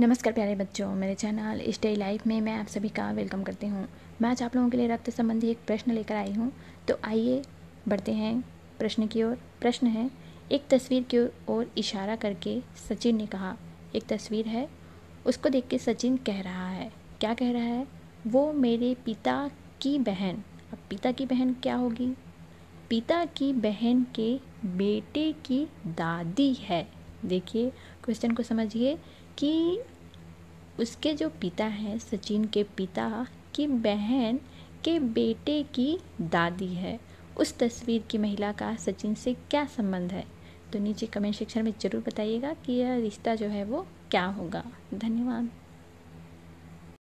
नमस्कार प्यारे बच्चों, मेरे चैनल स्टे लाइफ में मैं आप सभी का वेलकम करती हूँ। मैं आज आप लोगों के लिए रक्त संबंधी एक प्रश्न लेकर आई हूँ। तो आइए बढ़ते हैं प्रश्न की ओर। प्रश्न है, एक तस्वीर की ओर इशारा करके सचिन ने कहा, एक तस्वीर है, उसको देख के सचिन कह रहा है। क्या कह रहा है? वो मेरे पिता की बहन। अब पिता की बहन क्या होगी? पिता की बहन के बेटे की दादी है। देखिए क्वेश्चन को समझिए कि उसके जो पिता हैं, सचिन के पिता की बहन के बेटे की दादी है, उस तस्वीर की महिला का सचिन से क्या संबंध है? तो नीचे कमेंट सेक्शन में ज़रूर बताइएगा कि यह रिश्ता जो है वो क्या होगा। धन्यवाद।